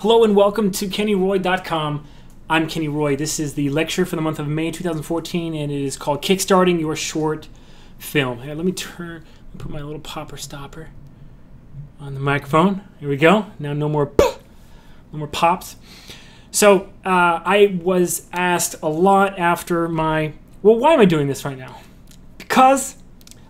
Hello and welcome to KennyRoy.com. I'm Kenny Roy. This is the lecture for the month of May 2014, and it is called Kickstarting Your Short Film. Here, let me turn, put my little popper stopper on the microphone. Here we go. Now no more, no more pops. So uh, I was asked a lot after my. Well, why am I doing this right now? Because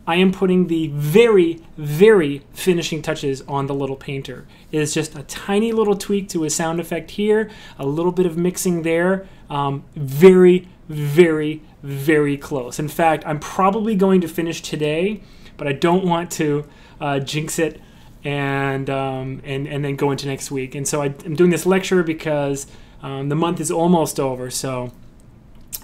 I am putting the very, very finishing touches on the little painter. It is just a tiny little tweak to a sound effect here, a little bit of mixing there. Um, very, very, very close. In fact, I'm probably going to finish today, but I don't want to uh, jinx it and, um, and, and then go into next week. And so I, am doing this lecture because um, the month is almost over, so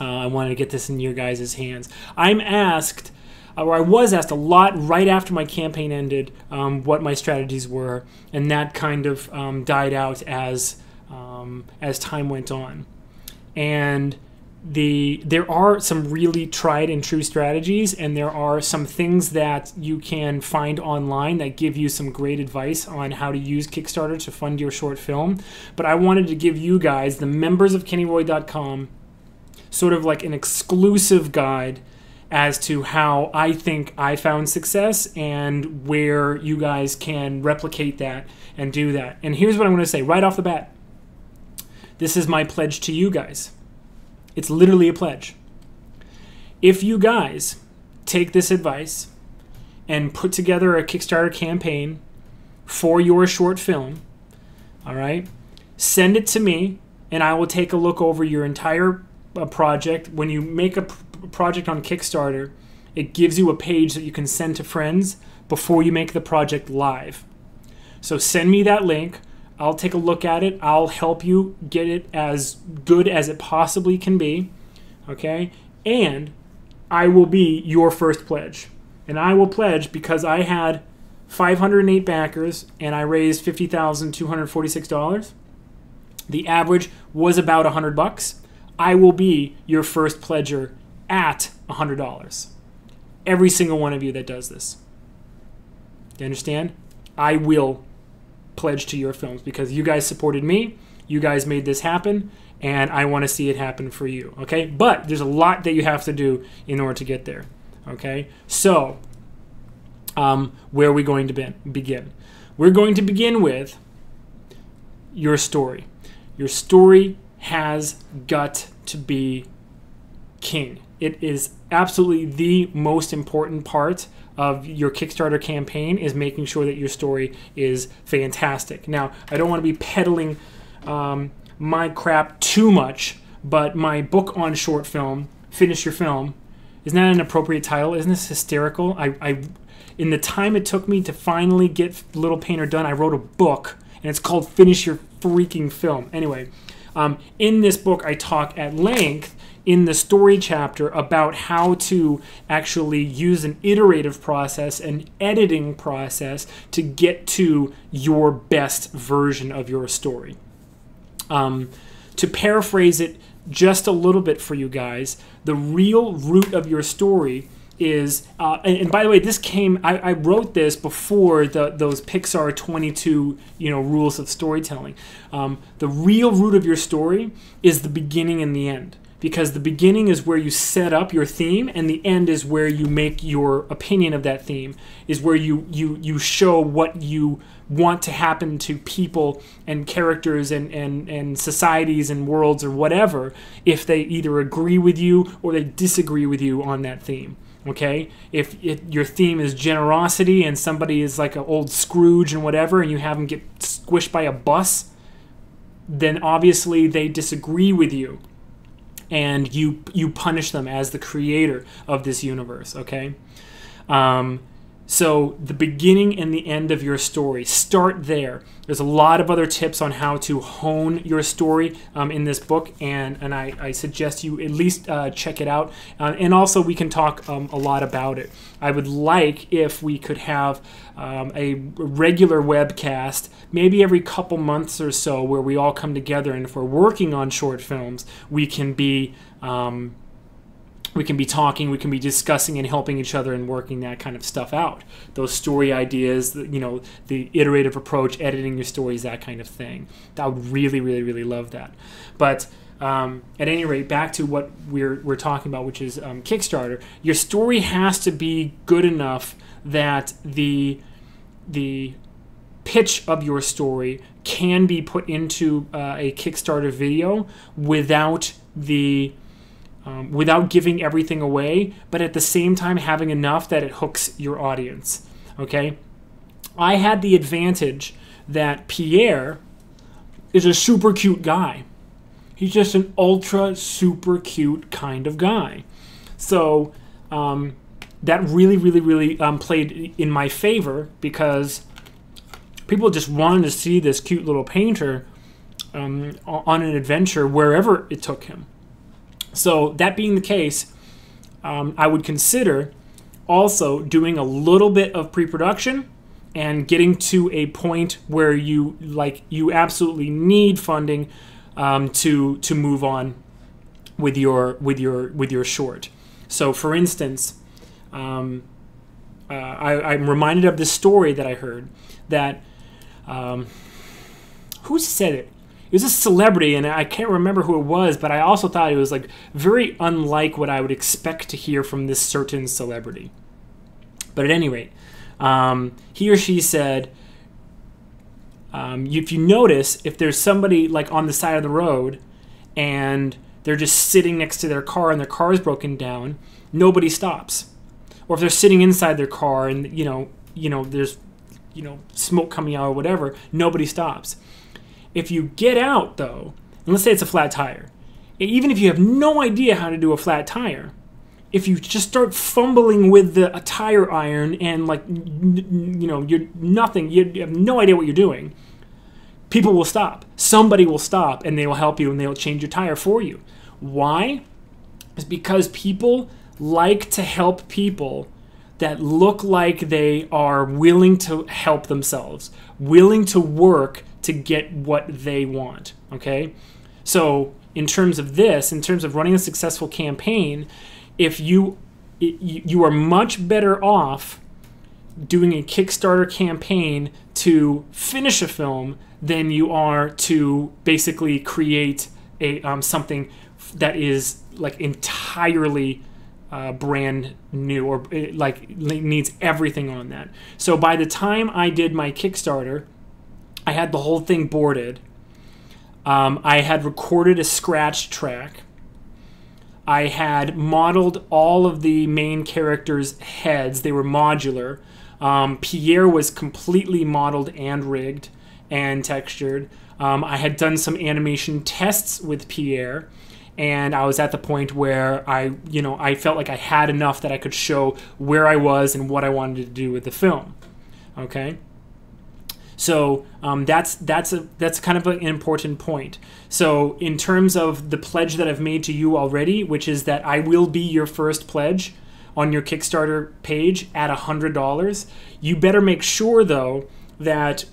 uh, I wanted to get this in your guys' hands. I'm asked uh, or I was asked a lot right after my campaign ended um, what my strategies were, and that kind of um, died out as um, as time went on. And the there are some really tried and true strategies, and there are some things that you can find online that give you some great advice on how to use Kickstarter to fund your short film. But I wanted to give you guys, the members of KennyRoy.com, sort of like an exclusive guide as to how I think I found success and where you guys can replicate that and do that. And here's what I'm going to say right off the bat this is my pledge to you guys. It's literally a pledge. If you guys take this advice and put together a Kickstarter campaign for your short film, all right, send it to me and I will take a look over your entire uh, project. When you make a project on Kickstarter, it gives you a page that you can send to friends before you make the project live. So send me that link. I'll take a look at it. I'll help you get it as good as it possibly can be. Okay? And I will be your first pledge. And I will pledge because I had 508 backers and I raised $50,246. The average was about 100 bucks. I will be your first pledger at $100. Every single one of you that does this. You understand? I will pledge to your films because you guys supported me, you guys made this happen, and I want to see it happen for you. Okay? But there's a lot that you have to do in order to get there. Okay? So, um, where are we going to be- begin? We're going to begin with your story. Your story has got to be king. It is absolutely the most important part of your Kickstarter campaign is making sure that your story is fantastic. Now, I don't want to be peddling um, my crap too much, but my book on short film, Finish Your Film, isn't that an appropriate title? Isn't this hysterical? I, I, in the time it took me to finally get Little Painter done, I wrote a book, and it's called Finish Your Freaking Film. Anyway, um, in this book, I talk at length in the story chapter about how to actually use an iterative process, an editing process to get to your best version of your story. Um, to paraphrase it just a little bit for you guys, the real root of your story is, uh, and, and, by the way, this came. I, I wrote this before the, those Pixar 22, you know, rules of storytelling. Um, the real root of your story is the beginning and the end because the beginning is where you set up your theme and the end is where you make your opinion of that theme is where you you you show what you want to happen to people and characters and and and societies and worlds or whatever if they either agree with you or they disagree with you on that theme okay? If it, your theme is generosity and somebody is like an old scrooge and whatever and you have them get squished by a bus then obviously they disagree with you and you you punish them as the creator of this universe. Okay, um, So, the beginning and the end of your story, start there. There's a lot of other tips on how to hone your story um, in this book, and, and I, I suggest you at least uh, check it out. Uh, and also, we can talk um, a lot about it. I would like if we could have um, a regular webcast, maybe every couple months or so, where we all come together, and if we're working on short films, we can be. Um, we can be talking, we can be discussing and helping each other and working that kind of stuff out. Those story ideas, you know, the iterative approach, editing your stories, that kind of thing. I would really, really, really love that. But um, at any rate, back to what we're, we're talking about, which is um, Kickstarter. Your story has to be good enough that the the pitch of your story can be put into uh, a Kickstarter video without the um, without giving everything away, but at the same time having enough that it hooks your audience. Okay? I had the advantage that Pierre is a super cute guy. He's just an ultra super cute kind of guy. So um, that really, really, really um, played in my favor because people just wanted to see this cute little painter um, on an adventure wherever it took him. So, that being the case, um, I would consider also doing a little bit of pre production and getting to a point where you like you absolutely need funding um, to to move on with your with your with your short. So, for instance, um, uh, I, am reminded of this story that I heard that um, who said it? It was a celebrity, and I can't remember who it was, but I also thought it was like very unlike what I would expect to hear from this certain celebrity. But at any rate, um, he or she said, um, if you notice, if there's somebody like on the side of the road and they're just sitting next to their car and their car is broken down, nobody stops. Or if they're sitting inside their car and you know, you know, there's you know smoke coming out or whatever, nobody stops. If you get out, though, and let's say it's a flat tire, even if you have no idea how to do a flat tire, if you just start fumbling with the a tire iron and like you know you're nothing, you have no idea what you're doing, people will stop. Somebody will stop and they will help you and they will change your tire for you. Why? It's because people like to help people that look like they are willing to help themselves, willing to work to get what they want. Okay? So, in terms of this, in terms of running a successful campaign, if you you are much better off doing a Kickstarter campaign to finish a film than you are to basically create a um, something that is like entirely uh, brand new or it, like needs everything on that. So by the time I did my Kickstarter, I had the whole thing boarded. Um, I had recorded a scratch track. I had modeled all of the main characters' heads. They were modular. Um, Pierre was completely modeled and rigged and textured. Um, I had done some animation tests with Pierre, and I was at the point where I, you know, I felt like I had enough that I could show where I was and what I wanted to do with the film. Okay. So um, that's that's a that's kind of an important point. So in terms of the pledge that I've made to you already, which is that I will be your first pledge on your Kickstarter page at hundred dollars, you better make sure though that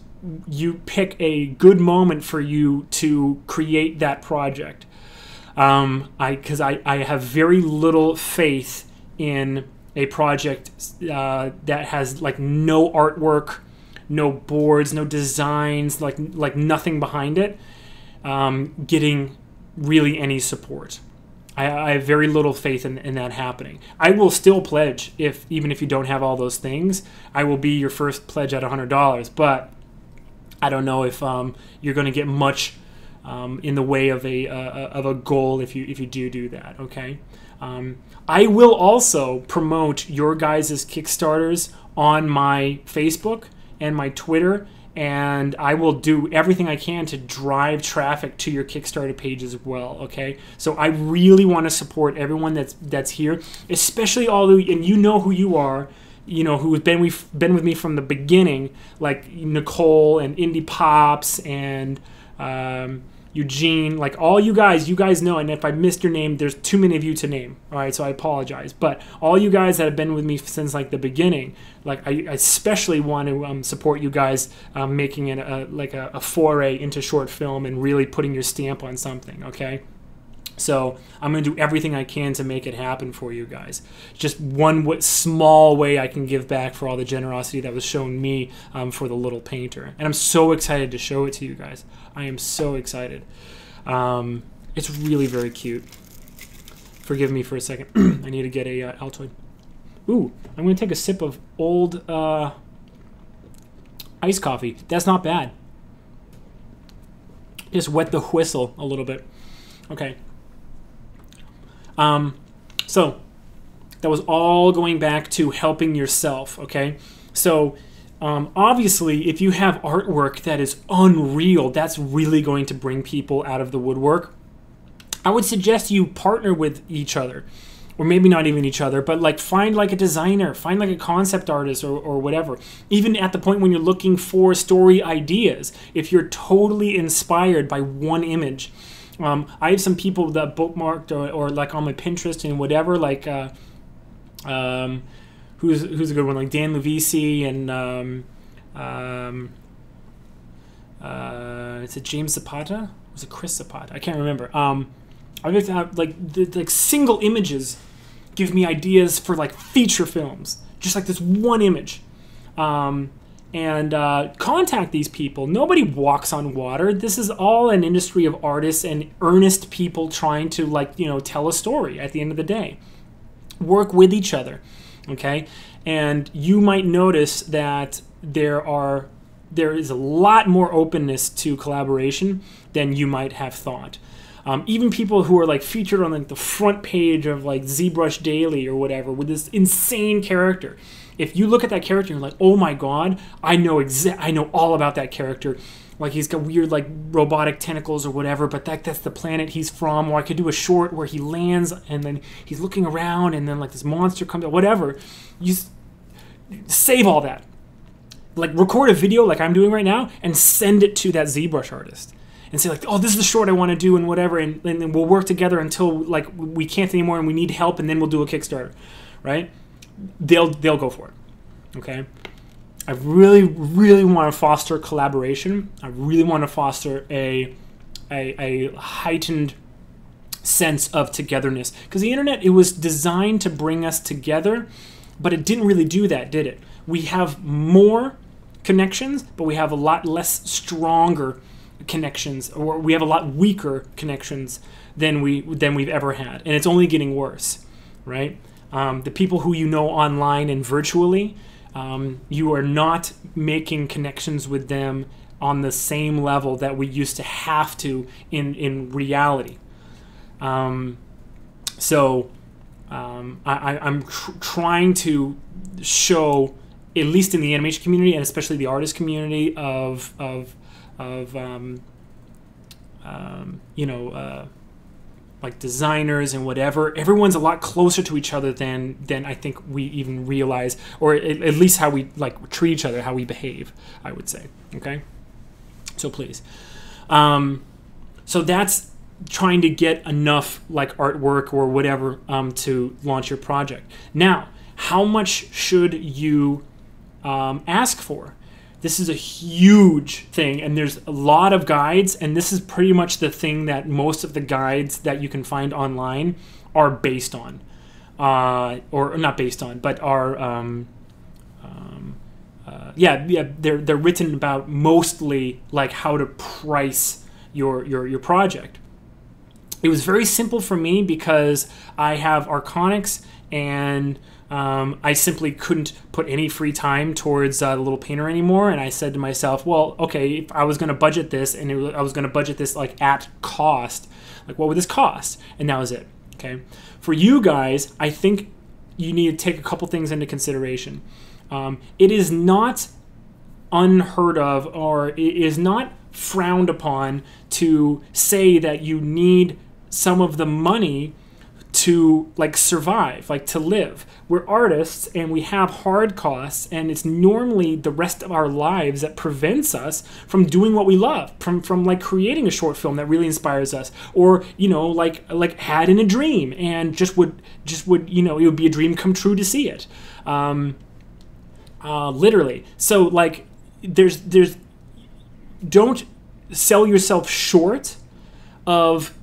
you pick a good moment for you to create that project. Um, I because I, I have very little faith in a project uh, that has like no artwork no boards, no designs, like like nothing behind it, um, getting really any support. I, I have very little faith in, in that happening. I will still pledge if even if you don't have all those things, I will be your first pledge at hundred dollars. But I don't know if um, you're going to get much um, in the way of a uh, of a goal if you if you do do that. Okay. Um, I will also promote your guys' Kickstarters on my Facebook and my Twitter, and I will do everything I can to drive traffic to your Kickstarter page as well. Okay, so I really want to support everyone that's that's here, especially all the and you know who you are. you know, who's been we been with me from the beginning, like Nicole and Indie Pops and um, Eugene, like all you guys, you guys know. And if I missed your name, there's too many of you to name. All right, so I apologize. But all you guys that have been with me since like the beginning, like I, especially want to um, support you guys um, making it a, like a, a foray into short film and really putting your stamp on something. Okay. So I'm going to do everything I can to make it happen for you guys. Just one small way I can give back for all the generosity that was shown me um, for the little painter, and I'm so excited to show it to you guys. I am so excited. Um, it's really very cute. Forgive me for a second. I need to get a uh, Altoid. Ooh, I'm going to take a sip of old uh, iced coffee. That's not bad. Just wet the whistle a little bit. Okay. Um, so that was all going back to helping yourself. Okay. So um, obviously, if you have artwork that is unreal, that's really going to bring people out of the woodwork. I would suggest you partner with each other or maybe not even each other, but like find like a designer, find like a concept artist or, or whatever. Even at the point when you're looking for story ideas, if you're totally inspired by one image, um, I have some people that bookmarked or, or, like on my Pinterest and whatever, like uh, um, who's who's a good one, like Dan LuVisi and um, um, uh, is it James Zapata? Was it Chris Zapata? I can't remember. Um, I looked at like the, like single images give me ideas for like feature films, just like this one image. Um, and uh, contact these people. Nobody walks on water. This is all an industry of artists and earnest people trying to like you know tell a story. At the end of the day, work with each other, okay? And you might notice that there are there is a lot more openness to collaboration than you might have thought. Um, even people who are like featured on like the front page of like ZBrush Daily or whatever with this insane character if you look at that character and you're like, oh my god, I know exact, I know all about that character. Like he's got weird like robotic tentacles or whatever, but that that's the planet he's from. Or I could do a short where he lands and then he's looking around and then like this monster comes out, whatever. You save all that. Like record a video like I'm doing right now and send it to that ZBrush artist and say like, oh, this is the short I want to do and whatever, and, and then we'll work together until like we can't anymore and we need help, and then we'll do a Kickstarter, right? They'll they'll go for it. Okay. I really, really want to foster collaboration. I really want to foster a, a, a heightened sense of togetherness because the internet it was designed to bring us together, but it didn't really do that, did it? We have more connections, but we have a lot less stronger connections, or we have a lot weaker connections than we than we've ever had, and it's only getting worse, right? Um, the people who you know online and virtually, um, you are not making connections with them on the same level that we used to have to in, in reality. Um, so um, I, am tr- trying to show, at least in the animation community and especially the artist community, of, of, of um, um, you know, uh, like designers and whatever everyone's a lot closer to each other than than i think we even realize or at, at least how we like treat each other how we behave i would say okay? So please. Um, so that's trying to get enough like artwork or whatever um, to launch your project. Now how much should you um, ask for this is a huge thing and there's a lot of guides and this is pretty much the thing that most of the guides that you can find online are based on. Uh, or not based on but are um, um, uh, yeah yeah they're they're written about mostly like how to price your your your project. It was very simple for me because I have Arconyx and um, I simply couldn't put any free time towards uh, the little painter anymore. And I said to myself, well, okay, if I was going to budget this and was, I was going to budget this like at cost, like what would this cost? And that was it. Okay. For you guys, I think you need to take a couple things into consideration. Um, it is not unheard of or it is not frowned upon to say that you need some of the money to like survive, like to live. We're artists and we have hard costs, and it's normally the rest of our lives that prevents us from doing what we love, from from like creating a short film that really inspires us, or you know, like like had in a dream and just would just would you know it would be a dream come true to see it, um, uh, literally. So like there's there's don't sell yourself short of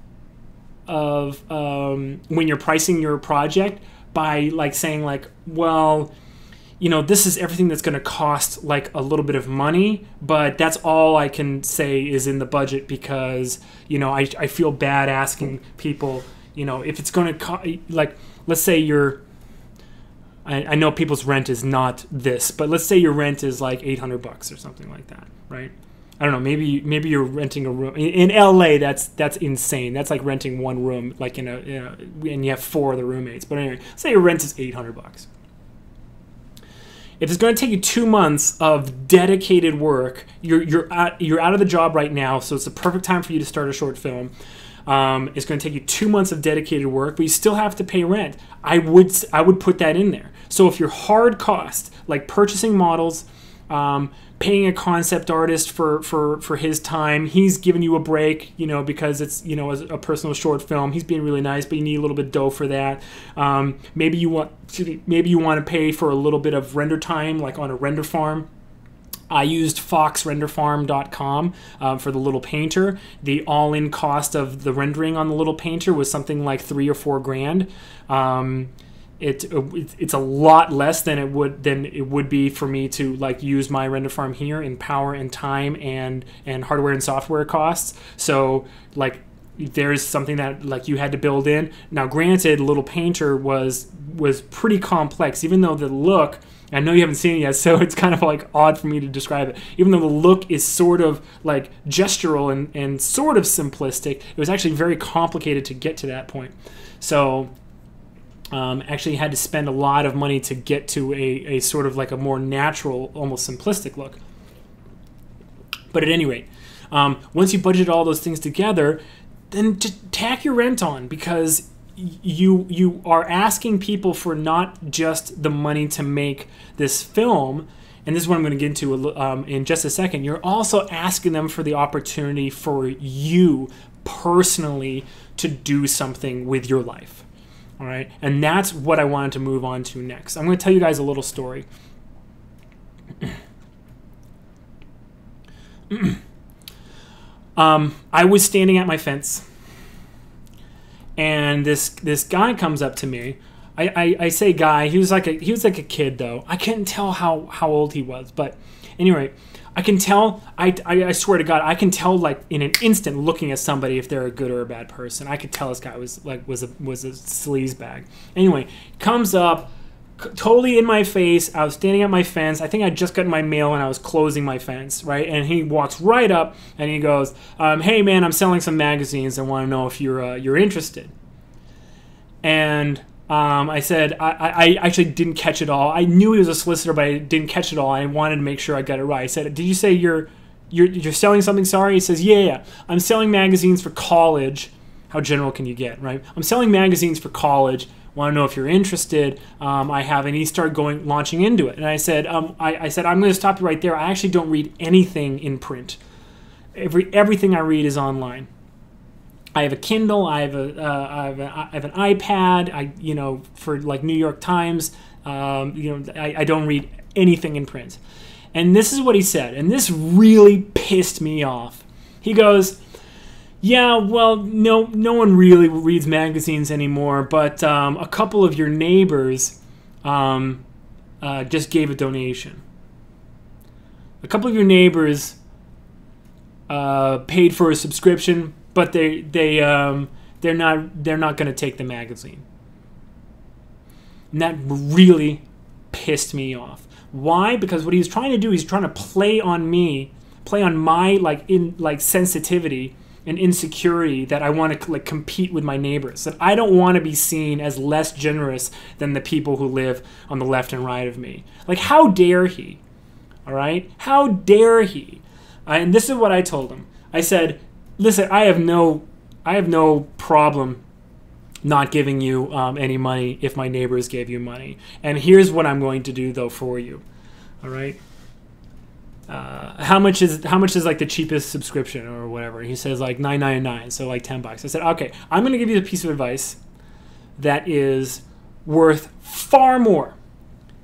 of um, when you're pricing your project by like saying like well you know this is everything that's going to cost like a little bit of money but that's all i can say is in the budget because you know i, I feel bad asking people you know if it's going to co- like let's say your I, I know people's rent is not this but let's say your rent is like 800 bucks or something like that right I don't know. Maybe maybe you're renting a room in, LA. That's that's insane. That's like renting one room, like in a, in a and you have four other roommates. But anyway, say your rent is eight hundred bucks. If it's going to take you two months of dedicated work, you're you're out, you're out of the job right now, so it's the perfect time for you to start a short film. Um, it's going to take you two months of dedicated work, but you still have to pay rent. I would I would put that in there. So if your hard cost, like purchasing models, um, paying a concept artist for, for, for his time. He's giving you a break, you know, because it's, you know, a personal short film. He's being really nice, but you need a little bit dough for that. Um, maybe you want, to maybe you want to pay for a little bit of render time, like on a render farm. I used foxrenderfarm.com um, for the little painter. The all-in cost of the rendering on the little painter was something like three or four grand. Um, Uh, it, it's a lot less than it would than it would be for me to like use my render farm here in power and time and and hardware and software costs so like there's something that like you had to build in now granted little painter was was pretty complex even though the look I know you haven't seen it yet, so it's kind of like odd for me to describe it. Even though the look is sort of like gestural and, and sort of simplistic, it was actually very complicated to get to that point. So um, actually had to spend a lot of money to get to a, a sort of like a more natural, almost simplistic look. But at any rate, um, once you budget all those things together, then just tack your rent on because you you are asking people for not just the money to make this film and this is what I'm going to get into um, in just a second. You're also asking them for the opportunity for you personally to do something with your life. All right, and that's what I wanted to move on to next. I'm going to tell you guys a little story. um, I was standing at my fence, and this this guy comes up to me. I, I, I say guy. He was like a he was like a kid though. I couldn't tell how how old he was, but anyway, I can tell. I, I, I, swear to God, I can tell like in an instant looking at somebody if they're a good or a bad person. I could tell this guy was like was a was a sleaze bag. Anyway, comes up, totally in my face. I was standing at my fence. I think I just got my mail and I was closing my fence, right? And he walks right up and he goes, um, "Hey man, I'm selling some magazines. I want to know if you're uh, you're interested." And um, I said I, I actually didn't catch it all. I knew he was a solicitor, but I didn't catch it all. I wanted to make sure I got it right. I said, "Did you say you're you're, you're selling something?" Sorry. He says, "Yeah, yeah. I'm selling magazines for college. How general can you get, right? I'm selling magazines for college. Want to know if you're interested? Um, I have." And he started going launching into it, and I said, um, I, I said, I'm going to stop you right there. I actually don't read anything in print. Every everything I read is online. I have a Kindle. I have a, uh, I, have a I have an iPad. I you know for like New York Times. Um, you know I, I don't read anything in print. And this is what he said, and this really pissed me off. He goes, "Yeah, well, no, no one really reads magazines anymore, but um, a couple of your neighbors um, uh, just gave a donation. A couple of your neighbors uh, paid for a subscription, but they they um, they're not they're not going to take the magazine. And that really pissed me off. Why? Because what he's trying to do, he's trying to play on me, play on my like in like sensitivity and insecurity that I want to like compete with my neighbors. That I don't want to be seen as less generous than the people who live on the left and right of me. Like how dare he? All right? How dare he? And this is what I told him. I said, listen, I have no, I have no problem not giving you um, any money if my neighbors gave you money. And here's what I'm going to do though for you. All right. Uh, how much is how much is like the cheapest subscription or whatever? He says like nine ninety nine, so like ten bucks. I said, okay, I'm going to give you a piece of advice that is worth far more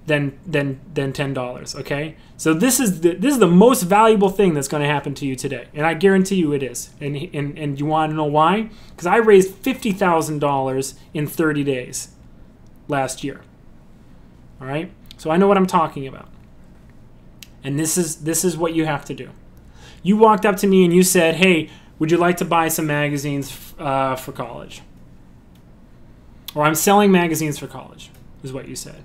than than than ten dollars. Okay, so this is the this is the most valuable thing that's going to happen to you today, and I guarantee you it is. And and and you want to know why? Because I raised fifty thousand dollars in thirty days last year. All right, so I know what I'm talking about. And this is this is what you have to do. You walked up to me and you said, "Hey, would you like to buy some magazines uh, for college?" Or I'm selling magazines for college, is what you said.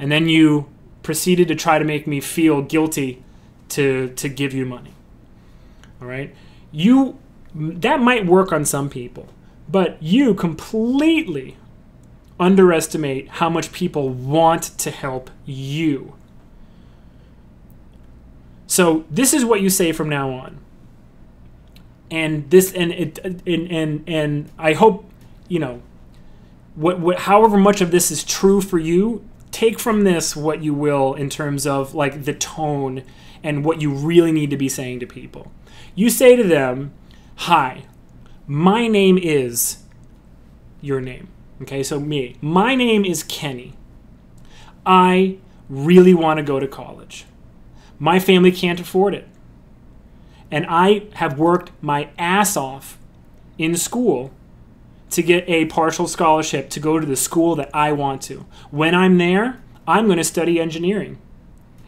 And then you proceeded to try to make me feel guilty to to give you money. All right? You that might work on some people, but you completely underestimate how much people want to help you. So this is what you say from now on. And this and it and and, and I hope you know what, what however much of this is true for you take from this what you will in terms of like the tone and what you really need to be saying to people. You say to them hi my name is your name okay? So me. My name is kenny. I really want to go to college. My family can't afford it. And i have worked my ass off in school to get a partial scholarship to go to the school that I want to. When I'm there, I'm going to study engineering.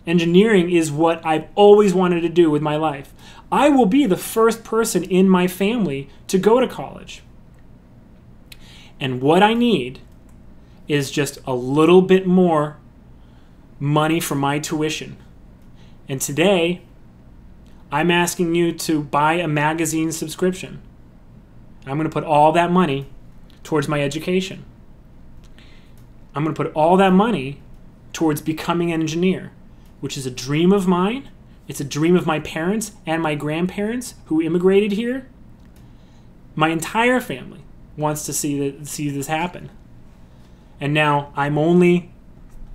Engineering is what I've always wanted to do with my life. I will be the first person in my family to go to college. And what I need is just a little bit more money for my tuition. And today, I'm asking you to buy a magazine subscription. I'm going to put all that money towards my education. I'm going to put all that money towards becoming an engineer, which is a dream of mine. It's a dream of my parents and my grandparents who immigrated here. My entire family wants to see see this happen. And now I'm only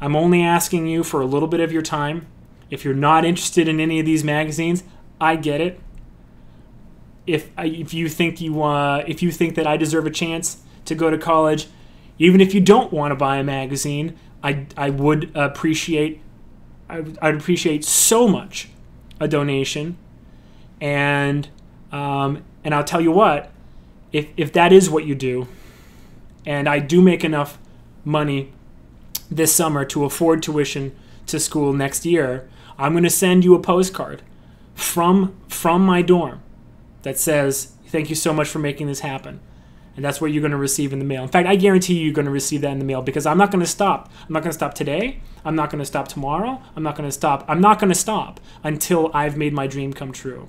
I'm only asking you for a little bit of your time. If you're not interested in any of these magazines, I get it. If if you think you uh, if you think that I deserve a chance to go to college. Even if you don't want to buy a magazine, I, I would appreciate I, would appreciate so much a donation. And um, and I'll tell you what, if if that is what you do, and I do make enough money this summer to afford tuition to school next year, I'm going to send you a postcard from from my dorm that says, "Thank you so much for making this happen." And that's what you're going to receive in the mail. In fact, I guarantee you you're going to receive that in the mail because I'm not going to stop. I'm not going to stop today. I'm not going to stop tomorrow. I'm not going to stop. I'm not going to stop until I've made my dream come true.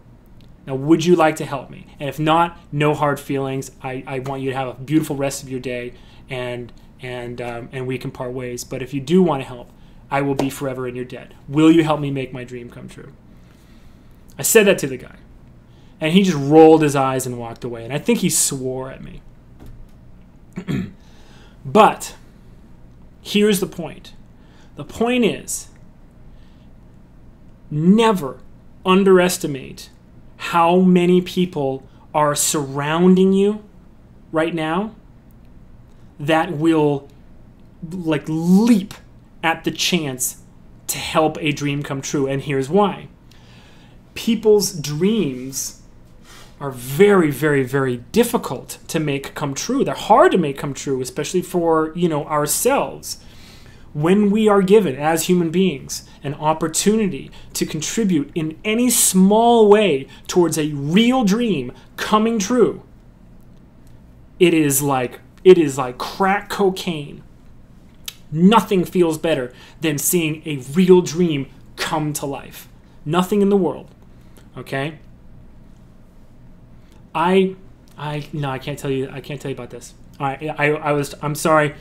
Now, would you like to help me? And if not, no hard feelings. I, I want you to have a beautiful rest of your day, and and um, and we can part ways. But if you do want to help, I will be forever in your debt. Will you help me make my dream come true? I said that to the guy, and he just rolled his eyes and walked away. And I think he swore at me. but here's the point. The point is never underestimate how many people are surrounding you right now that will like leap at the chance to help a dream come true. And here's why. People's dreams are very, very, very difficult to make come true. They're hard to make come true, especially for, you know, ourselves. When we are given, as human beings, an opportunity to contribute in any small way towards a real dream coming true, it is like it is like crack cocaine. Nothing feels better than seeing a real dream come to life. Nothing in the world. Okay? I, I no, I can't tell you. I can't tell you about this. All right, I, I was. I'm sorry.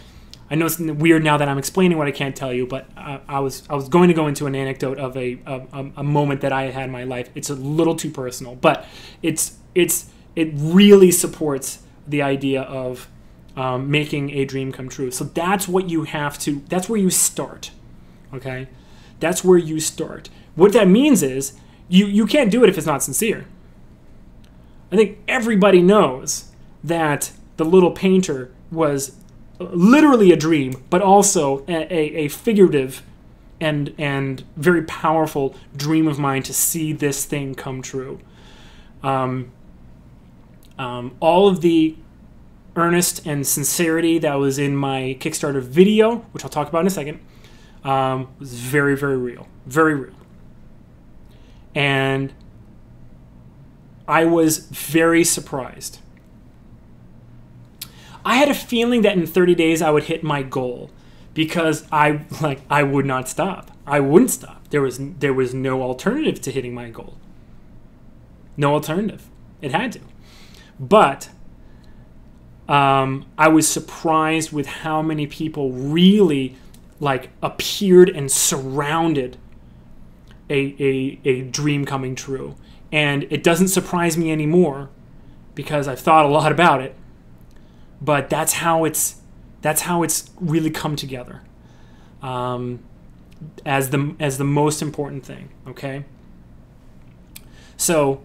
I know it's weird now that I'm explaining what I can't tell you, but uh, I was I was going to go into an anecdote of a, a a moment that I had in my life. It's a little too personal, but it's it's it really supports the idea of um, making a dream come true. So that's what you have to. That's where you start. Okay, that's where you start. What that means is you you can't do it if it's not sincere. I think everybody knows that the little painter was literally a dream, but also a, a, a figurative and and very powerful dream of mine to see this thing come true. Um, um, all of the earnest and sincerity that was in my Kickstarter video, which I'll talk about in a second, um, was very, very real. Very real. And I was very surprised. I had a feeling that in 30 days I would hit my goal because I like I would not stop. I wouldn't stop. There was there was no alternative to hitting my goal. No alternative. It had to. But um, I was surprised with how many people really like appeared and surrounded a, a, a dream coming true. And it doesn't surprise me anymore because I've thought a lot about it. But that's how it's that's how it's really come together um, as the as the most important thing. Okay. So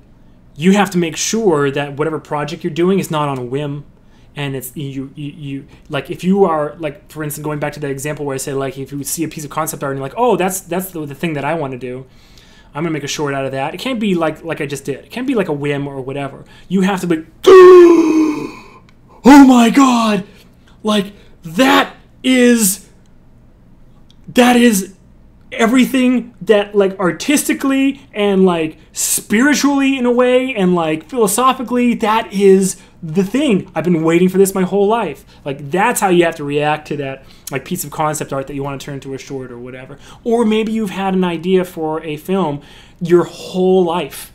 you have to make sure that whatever project you're doing is not on a whim and it's you, you you like if you are like for instance going back to the example where I say like if you see a piece of concept art and you're like oh that's that's the, the thing that I want to do I'm gonna make a short out of that. It can't be like like I just did. It can't be like a whim or whatever. You have to be oh my god. Like that is that is everything that like artistically and like spiritually in a way and like philosophically that is the thing i've been waiting for this my whole life. Like that's how you have to react to that like piece of concept art that you want to turn into a short or whatever. Or maybe you've had an idea for a film your whole life.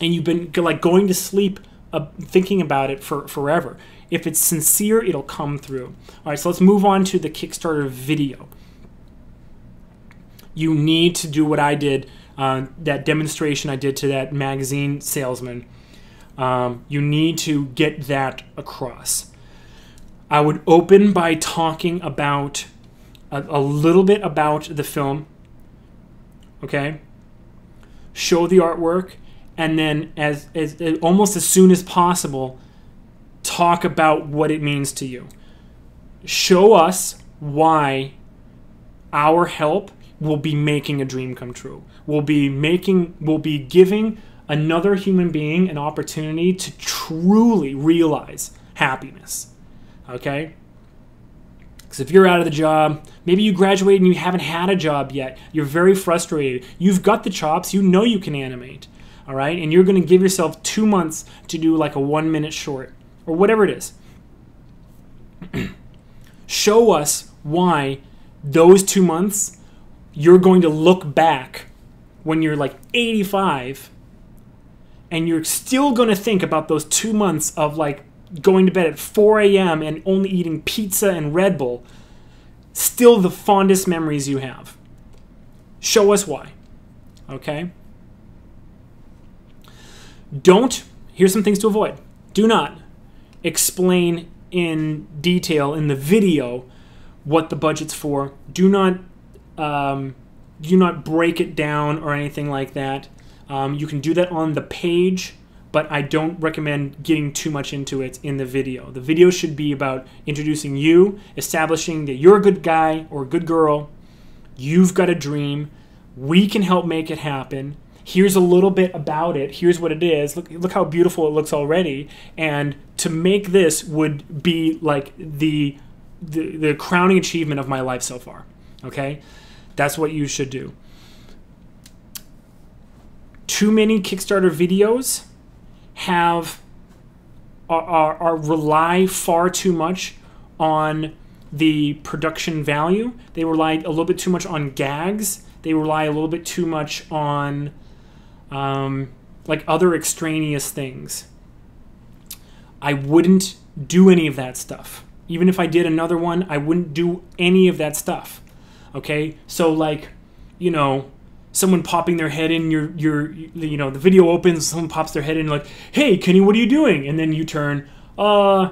And you've been like going to sleep uh, thinking about it for forever. If it's sincere it'll come through. All right so let's move on to the kickstarter video. You need to do what I did, uh, that demonstration I did to that magazine salesman. Um, you need to get that across. I would open by talking about a, a little bit about the film, okay? Show the artwork, and then as, as, as almost as soon as possible, talk about what it means to you. Show us why our help will be making a dream come true. We'll be making, we'll be giving another human being an opportunity to truly realize happiness. Okay? Because if you're out of the job, maybe you graduated and you haven't had a job yet, you're very frustrated. You've got the chops, you know you can animate. All right? And you're going to give yourself two months to do like a one minute short or whatever it is. Show us why those two months you're going to look back when you're like 85 and you're still going to think about those two months of like going to bed at 4 a.m. and only eating pizza and Red Bull, still the fondest memories you have. Show us why. Okay? Don't, here's some things to avoid. Do not explain in detail in the video what the budget's for. Do not um, do not break it down or anything like that. Um, you can do that on the page, but I don't recommend getting too much into it in the video. The video should be about introducing you, establishing that you're a good guy or a good girl, you've got a dream, we can help make it happen. Here's a little bit about it. Here's what it is. Look, look how beautiful it looks already. And to make this would be like the, the, the crowning achievement of my life so far. Okay? That's what you should do. Too many Kickstarter videos have are, are, rely far too much on the production value. They rely a little bit too much on gags. They rely a little bit too much on um, like other extraneous things. I wouldn't do any of that stuff. Even if I did another one, I wouldn't do any of that stuff. Okay, so like, you know, someone popping their head in your your you know the video opens, someone pops their head in like, hey Kenny, what are you doing? And then you turn, uh,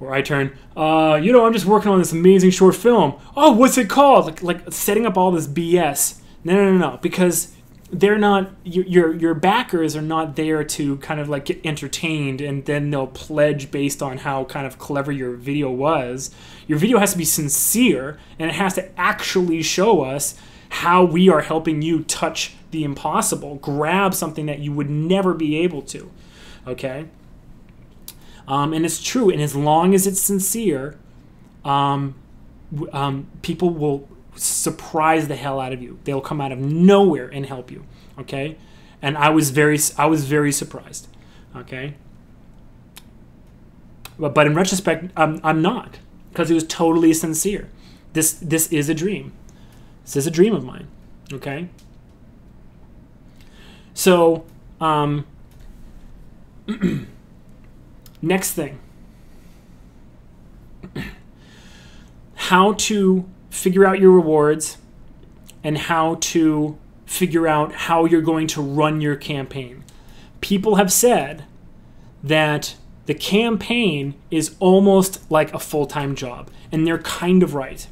Or I turn, uh, you know, I'm just working on this amazing short film. Oh, what's it called? Like, like setting up all this BS. No, no, no, no. Because they're not your, your your backers are not there to kind of like get entertained and then they'll pledge based on how kind of clever your video was. Your video has to be sincere and it has to actually show us how we are helping you touch the impossible, grab something that you would never be able to. Okay? Um, and it's true. And as long as it's sincere, um, um, people will surprise the hell out of you. They'll come out of nowhere and help you. Okay? And I was very, I was very surprised. Okay? But, but in retrospect, I'm, I'm not because it was totally sincere. This, this is a dream. This is a dream of mine. Okay? So, um, next thing how to figure out your rewards and how to figure out how you're going to run your campaign. People have said that the campaign is almost like a full time job, and they're kind of right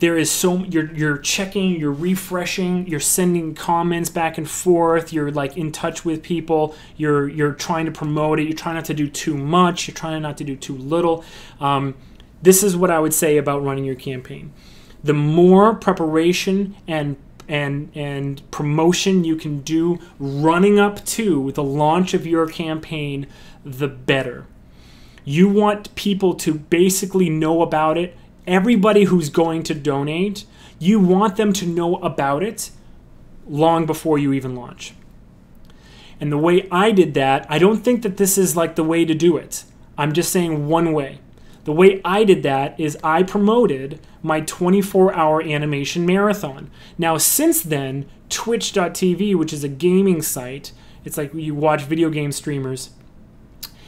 there is so you're you're checking you're refreshing you're sending comments back and forth you're like in touch with people you're you're trying to promote it you're trying not to do too much you're trying not to do too little. Um, this is what i would say about running your campaign. The more preparation and and and promotion you can do running up to the launch of your campaign the better. You want people to basically know about it everybody who's going to donate, you want them to know about it long before you even launch. And the way I did that, I don't think that this is like the way to do it. I'm just saying one way. The way I did that is I promoted my 24 hour animation marathon. Now, since then, Twitch.tv, which is a gaming site, it's like you watch video game streamers,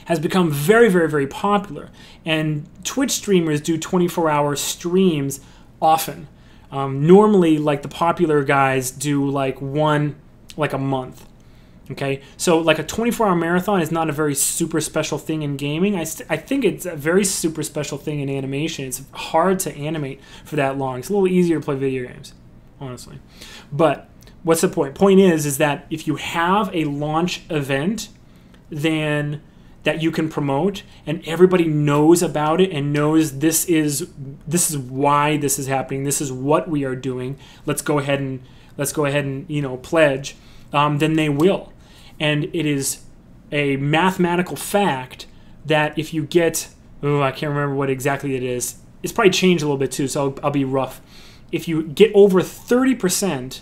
has become very, very, very popular. And Twitch streamers do 24 hour streams often. Um, normally, like the popular guys do like one, like a month. Okay, so like a 24 hour marathon is not a very super special thing in gaming. I, I think it's a very super special thing in animation. It's hard to animate for that long. It's a little easier to play video games, honestly. But what's the point? Point is, is that if you have a launch event, then that you can promote and everybody knows about it and knows this is this is why this is happening this is what we are doing let's go ahead and let's go ahead and you know pledge um, then they will. And it is a mathematical fact that if you get oh i can't remember what exactly it is it's probably changed a little bit too so i'll, I'll be rough. If you get over 30%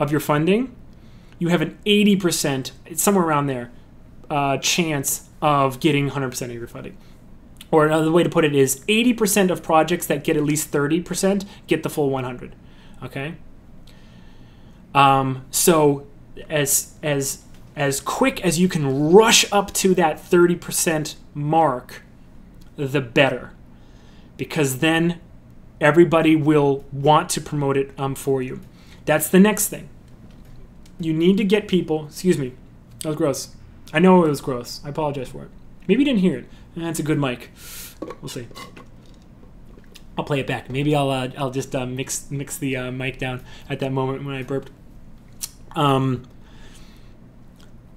of your funding you have an 80% it's somewhere around there uh, chance of getting 100% of your funding. Or another way to put it is 80% of projects that get at least 30% get the full 100. Okay? Um, so as as as quick as you can rush up to that 30% mark, the better. Because then everybody will want to promote it um, for you. That's the next thing. You need to get people, excuse me, that was gross. I know it was gross. I apologize for it. Maybe you didn't hear it. That's a good mic. We'll see. I'll play it back. Maybe I'll uh, I'll just uh, mix mix the uh, mic down at that moment when I burped. Um,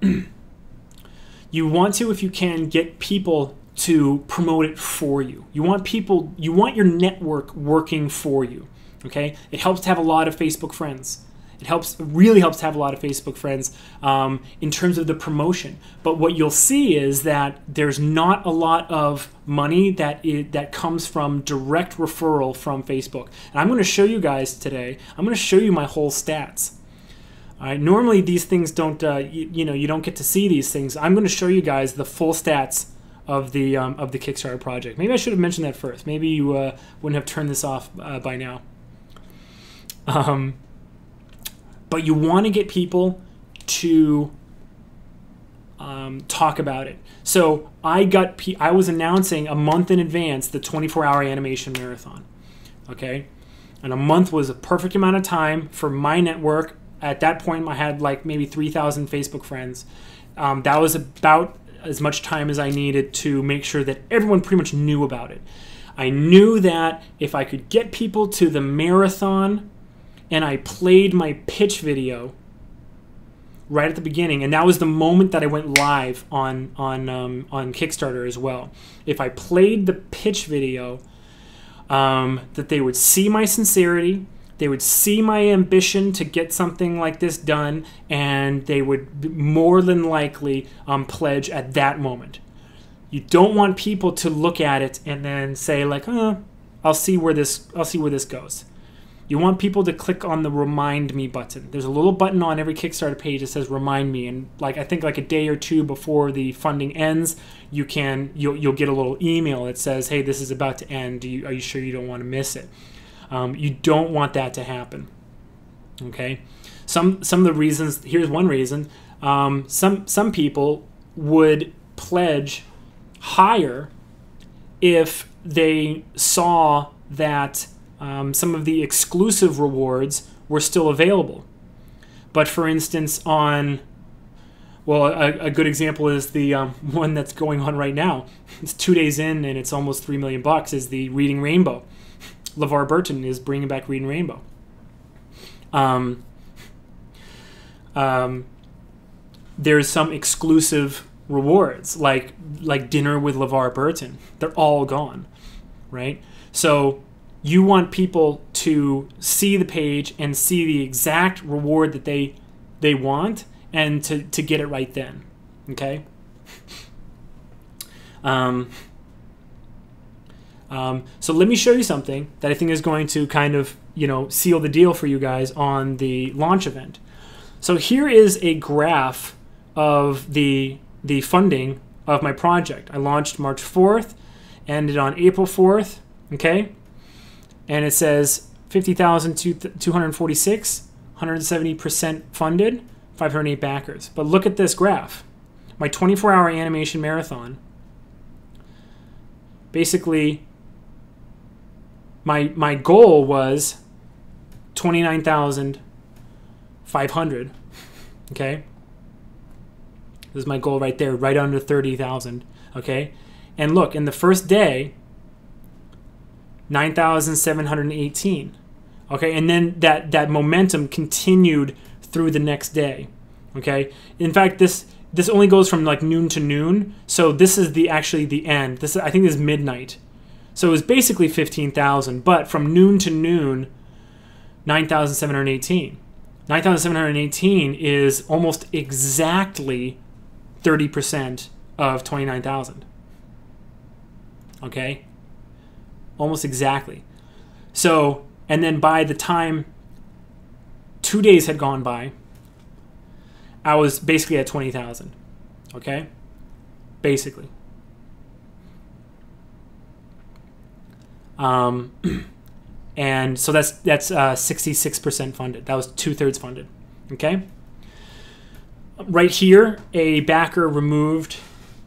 you want to, if you can, get people to promote it for you. You want people. You want your network working for you. Okay. It helps to have a lot of Facebook friends. It helps, really helps to have a lot of Facebook friends um, in terms of the promotion. But what you'll see is that there's not a lot of money that it, that comes from direct referral from Facebook. And I'm going to show you guys today. I'm going to show you my whole stats. All right. Normally these things don't, uh, you, you, know, you don't get to see these things. I'm going to show you guys the full stats of the um, of the Kickstarter project. Maybe I should have mentioned that first. Maybe you uh, wouldn't have turned this off uh, by now. Um, but you want to get people to um, talk about it. So I got P- I was announcing a month in advance the 24 hour animation marathon. Okay, and a month was a perfect amount of time for my network. At that point, I had like maybe 3,000 Facebook friends. Um, that was about as much time as I needed to make sure that everyone pretty much knew about it. I knew that if I could get people to the marathon and I played my pitch video right at the beginning, and that was the moment that I went live on on um, on Kickstarter as well. If I played the pitch video, um, that they would see my sincerity, they would see my ambition to get something like this done, and they would more than likely um, pledge at that moment. You don't want people to look at it and then say like, "Oh, I'll see where this I'll see where this goes." You want people to click on the remind me button. There's a little button on every Kickstarter page that says remind me and like I think like a day or two before the funding ends, you can you'll, you'll get a little email that says, "Hey, this is about to end. You, are you sure you don't want to miss it?" Um, you don't want that to happen. Okay, some some of the reasons. Here's one reason. Um, some some people would pledge higher if they saw that um, some of the exclusive rewards were still available. But for instance, on well, a, a good example is the um, one that's going on right now. It's two days in and it's almost three million bucks. Is the Reading Rainbow? LeVar Burton is bringing back Reading Rainbow. Um, um, there's some exclusive rewards like like dinner with LeVar Burton. They're all gone, right? So you want people to see the page and see the exact reward that they they want and to, to get it right then. Okay. Um, um, so let me show you something that I think is going to kind of, you know, seal the deal for you guys on the launch event. So here is a graph of the the funding of my project. I launched March 4th, ended on April 4th, okay? And it says 50,246, 170% funded, 508 backers. But look at this graph. My 24-hour animation marathon basically my my goal was 29,500. Okay? This is my goal right there, right under 30,000, okay? And look, in the first day 9,718. Okay? And then that that momentum continued through the next day. Okay? In fact, this this only goes from like noon to noon. So this is the actually the end. This I think this is midnight. So it was basically 15,000, but from noon to noon, 9,718. 9,718 is almost exactly 30% of 29,000. Okay? Almost exactly. So, and then by the time two days had gone by, I was basically at 20,000. Okay? Basically. Um, and so that's that's uh, 66% funded. That was two thirds funded. Okay. Right here, a backer removed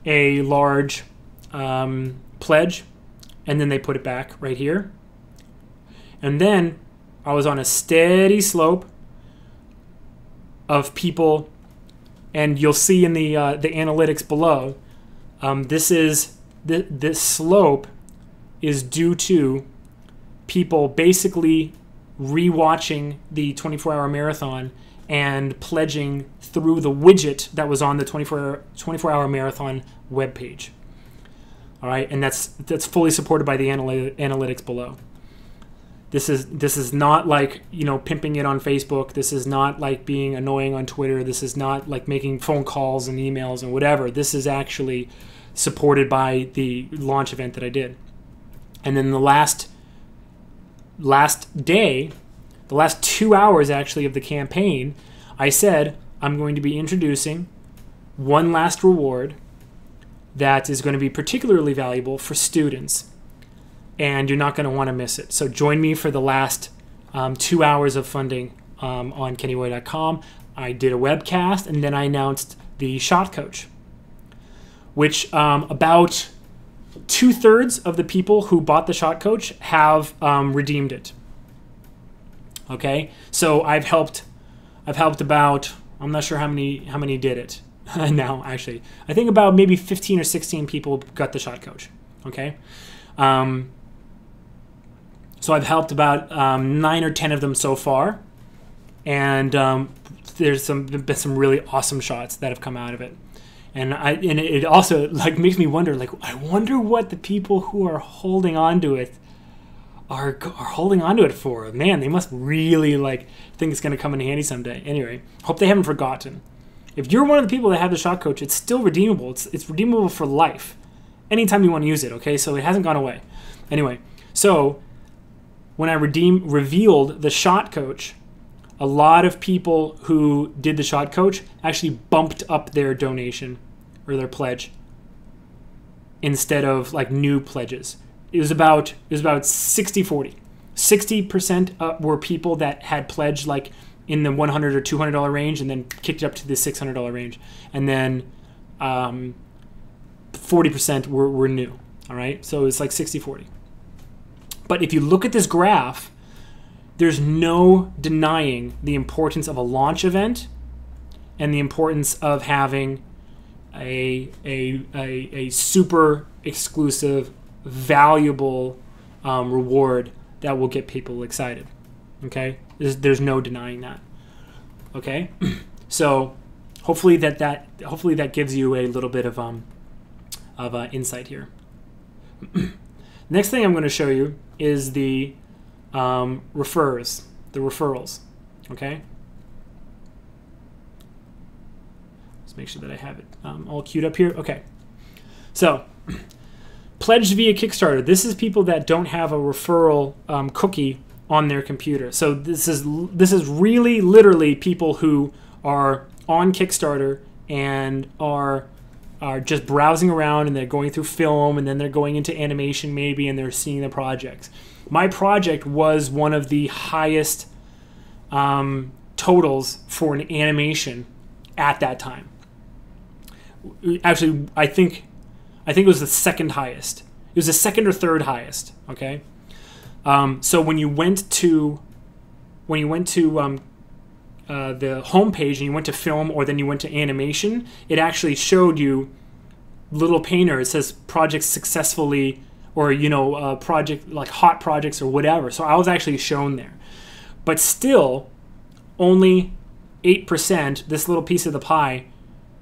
a large um, pledge, and then they put it back right here. And then I was on a steady slope of people, and you'll see in the uh, the analytics below. Um, this is th- this slope is due to people basically rewatching the 24 hour marathon and pledging through the widget that was on the 24 hour, 24 hour marathon webpage. All right, and that's that's fully supported by the analytics below. This is this is not like you know pimping it on Facebook. This is not like being annoying on Twitter. This is not like making phone calls and emails and whatever. This is actually supported by the launch event that I did. And then the last last day, the last two hours actually of the campaign, I said I'm going to be introducing one last reward that is going to be particularly valuable for students, and you're not going to want to miss it. So join me for the last um, two hours of funding um, on KennyRoy.com. I did a webcast, and then I announced the Shot Coach, which um, about two thirds of the people who bought the shot coach have um, redeemed it. Okay, so I've helped, I've helped about I'm not sure how many how many did it. now, actually. I think about maybe 15 or 16 people got the shot coach. Okay. Um, so I've helped about um, nine or 10 of them so far. And um, there's some been some really awesome shots that have come out of it. And I and it also like makes me wonder like I wonder what the people who are holding on to it are are holding on to it for. Man, they must really like think it's going to come in handy someday. Anyway, hope they haven't forgotten. If you're one of the people that have the shot coach, it's still redeemable. It's it's redeemable for life. Anytime you want to use it, okay? So it hasn't gone away. Anyway, so when I redeem revealed the shot coach, a lot of people who did the shot coach actually bumped up their donation or their pledge instead of like new pledges. It was about it was about 60 40. 60% uh, were people that had pledged like in the 100 or 200 dollar range and then kicked it up to the 600 dollar range. And then um, 40% were, were new all right? So it's like 60 40 but if you look at this graph there's no denying the importance of a launch event and the importance of having a, a, a, a super exclusive valuable um, reward that will get people excited okay there's, there's no denying that. Okay? So hopefully that that hopefully that gives you a little bit of um of uh, insight here. Next thing i'm going to show you is the um, refers the referrals okay? Let's make sure that i have it um, all queued up here. Okay. So pledged via kickstarter. This is people that don't have a referral um, cookie on their computer. So this is this is really literally people who are on Kickstarter and are are just browsing around and they're going through film and then they're going into animation maybe and they're seeing the projects. My project was one of the highest um, totals for an animation at that time. Actually, I think I think it was the second highest. It was the second or third highest. Okay, um, so when you went to when you went to um, uh, the homepage and you went to film or then you went to animation, it actually showed you little painter. It says project successfully or you know uh, project like hot projects or whatever. So I was actually shown there, but still only eight percent. This little piece of the pie.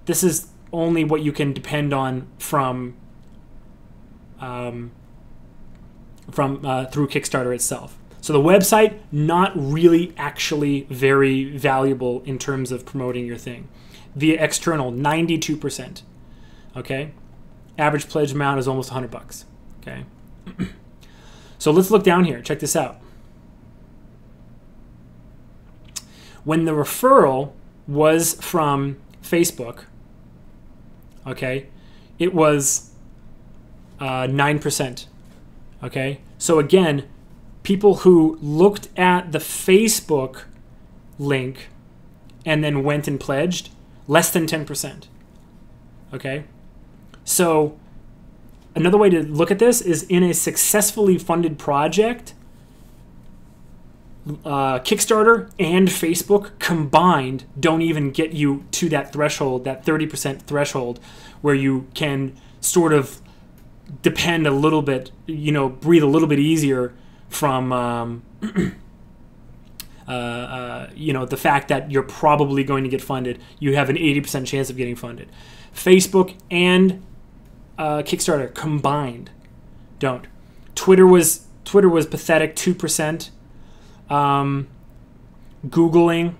This is only what you can depend on from um, from uh, through Kickstarter itself. So the website not really actually very valuable in terms of promoting your thing. Via external, 92%. Okay? Average pledge amount is almost 100 bucks. Okay? so let's look down here. Check this out. When the referral was from Facebook, okay, it was uh, 9%. Okay? So again, people who looked at the Facebook link and then went and pledged, less than 10%. Okay? So another way to look at this is in a successfully funded project, uh, Kickstarter and Facebook combined don't even get you to that threshold, that 30% threshold, where you can sort of depend a little bit, you know, breathe a little bit easier from, um, uh, uh, you know, the fact that you're probably going to get funded. You have an 80% chance of getting funded. Facebook and uh, Kickstarter combined don't. Twitter was Twitter was pathetic, two percent. Um, Googling,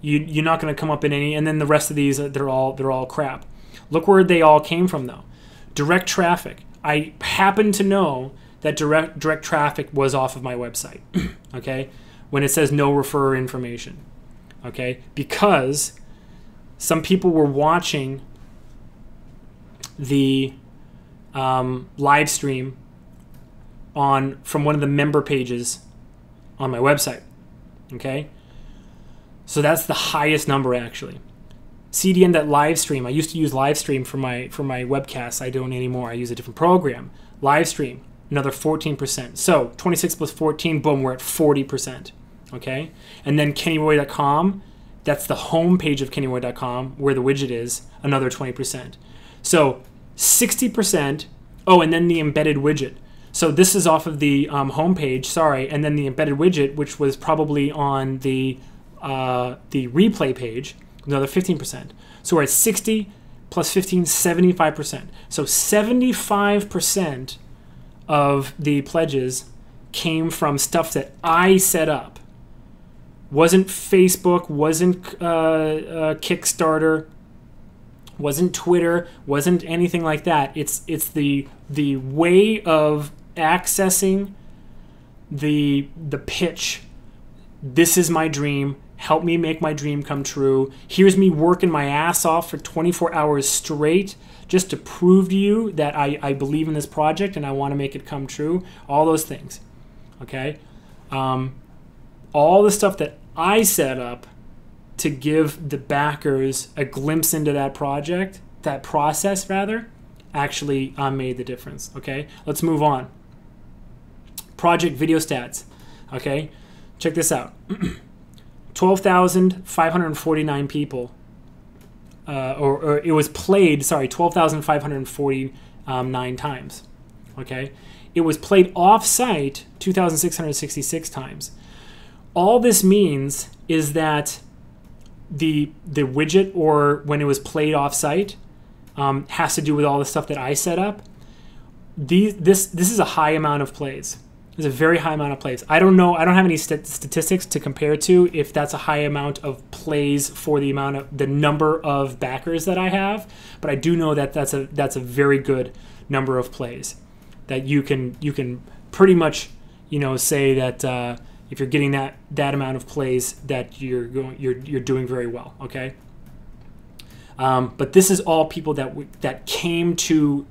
you, you're not going to come up in any, and then the rest of these they're all they're all crap. Look where they all came from though. Direct traffic. I happen to know that direct direct traffic was off of my website. okay, when it says no refer information. Okay, because some people were watching the um, live stream on from one of the member pages on my website. Okay, so that's the highest number actually. CDN that live stream. I used to use live stream for my for my webcasts. I don't anymore. I use a different program. Live stream, another 14%. So 26 plus 14, boom, we're at 40%. Okay, and then KennyRoy.com, that's the home page of kennyroy.com where the widget is, another 20%. So 60%, oh, and then the embedded widget. So this is off of the um, home page, sorry, and then the embedded widget, which was probably on the uh, the replay page, another 15%. So we're at 60 plus 15, 75%. So 75% of the pledges came from stuff that I set up. Wasn't Facebook, wasn't uh, uh, Kickstarter, wasn't Twitter, wasn't anything like that. It's it's the the way of accessing the the pitch. This is my dream. Help me make my dream come true. Here's me working my ass off for 24 hours straight just to prove to you that I, I believe in this project and I want to make it come true. All those things. Okay? Um, all the stuff that I set up to give the backers a glimpse into that project, that process rather, actually uh, made the difference. Okay? Let's move on. Project video stats. Okay? Check this out. 12,549 people, uh, or, or, it was played, sorry, 12,549 times. Okay? It was played off site 2,666 times. All this means is that the the widget or when it was played off site um, has to do with all the stuff that I set up. These, this this is a high amount of plays. It's a very high amount of plays. I don't know. I don't have any st- statistics to compare to if that's a high amount of plays for the amount of the number of backers that I have. But I do know that that's a that's a very good number of plays that you can you can pretty much you know say that uh, if you're getting that that amount of plays that you're going you're you're doing very well. Okay. Um, but this is all people that that came to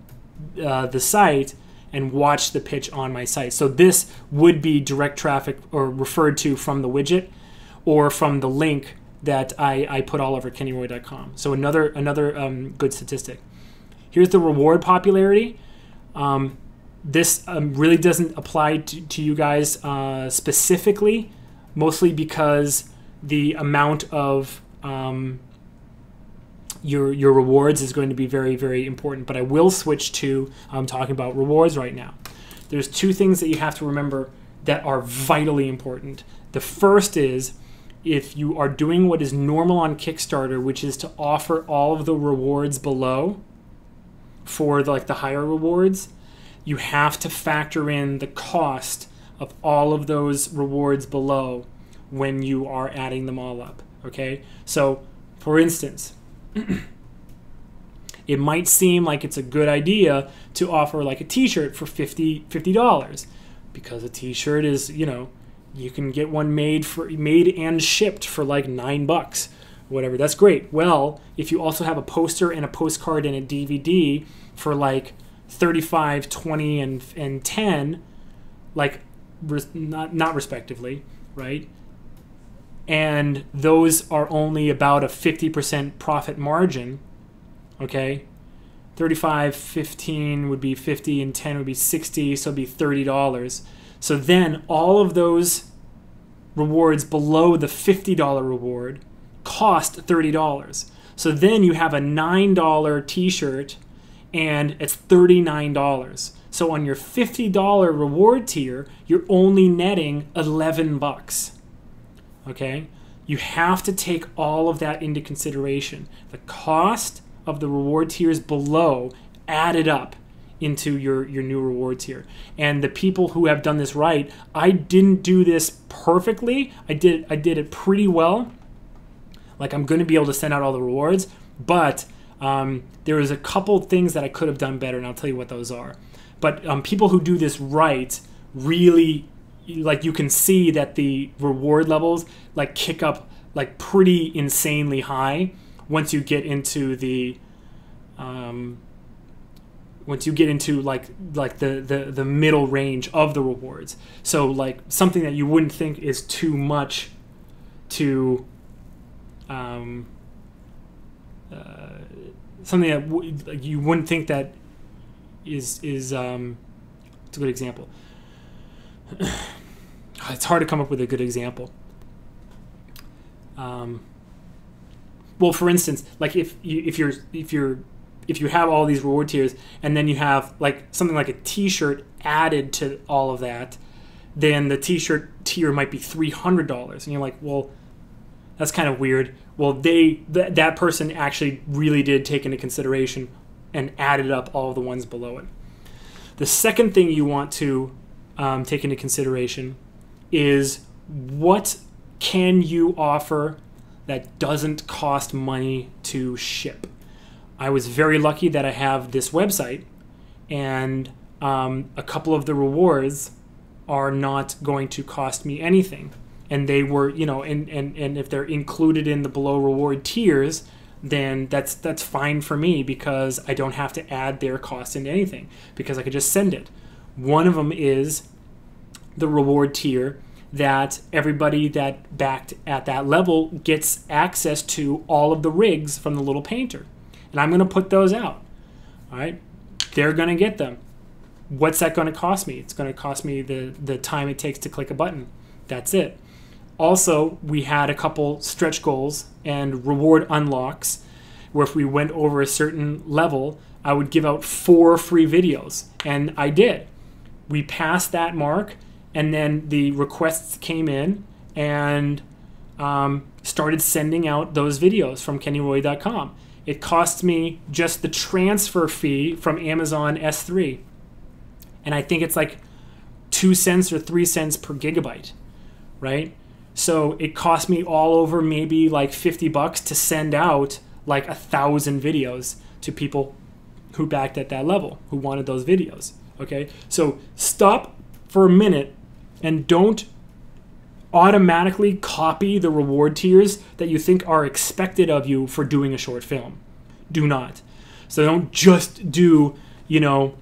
uh, the site and watch the pitch on my site. So this would be direct traffic or referred to from the widget or from the link that I, I put all over kennyroy.com. So another another um, good statistic. Here's the reward popularity. Um, this um, really doesn't apply to, to you guys uh, specifically, mostly because the amount of um, your your rewards is going to be very very important. But I will switch to um, talking about rewards right now. There's two things that you have to remember that are vitally important. The first is if you are doing what is normal on Kickstarter, which is to offer all of the rewards below for the, like the higher rewards, you have to factor in the cost of all of those rewards below when you are adding them all up. Okay, so for instance, it might seem like it's a good idea to offer like a t-shirt for 50 dollars because a t-shirt is you know you can get one made for made and shipped for like nine bucks whatever. That's great. Well if you also have a poster and a postcard and a dvd for like 35 20 and and 10 like not not respectively right and those are only about a 50% profit margin okay? 35 15 would be 50 and 10 would be 60 so it'd be $30 so then all of those rewards below the $50 reward cost $30 so then you have a $9 t-shirt and it's $39 so on your $50 reward tier you're only netting 11 bucks okay? You have to take all of that into consideration. The cost of the reward tiers below added up into your your new reward tier. And the people who have done this right i didn't do this perfectly. I did i did it pretty well. Like i'm going to be able to send out all the rewards but um, there was a couple things that i could have done better and i'll tell you what those are. But um, people who do this right really like you can see that the reward levels like kick up like pretty insanely high once you get into the um, once you get into like like the, the the middle range of the rewards. So like something that you wouldn't think is too much to um, uh, something that you wouldn't think that is is um, it's a good example it's hard to come up with a good example um, well, for instance, like if you, if you're if you're if you have all these reward tiers and then you have like something like a T-shirt added to all of that, then the T-shirt tier might be three hundred dollars, and you're like, well, that's kind of weird. Well, they th- that person actually really did take into consideration and added up all the ones below it. The second thing you want to um, take into consideration is what can you offer that doesn't cost money to ship. I was very lucky that I have this website, and um, a couple of the rewards are not going to cost me anything. And they were, you know, and, and, and if they're included in the below reward tiers, then that's that's fine for me because I don't have to add their cost into anything because I could just send it. One of them is the reward tier that everybody that backed at that level gets access to all of the rigs from the little painter. And I'm going to put those out. All right? They're going to get them. What's that going to cost me? It's going to cost me the the time it takes to click a button. That's it. Also, we had a couple stretch goals and reward unlocks where if we went over a certain level, I would give out four free videos. And I did. We passed that mark, and then the requests came in and um, started sending out those videos from kennyroy.com. It cost me just the transfer fee from Amazon S3. And I think it's like two cents or three cents per gigabyte, right? So it cost me all over maybe like 50 bucks to send out like a thousand videos to people who backed at that level, who wanted those videos. Okay, so stop for a minute and don't automatically copy the reward tiers that you think are expected of you for doing a short film. Do not. So don't just do, you know,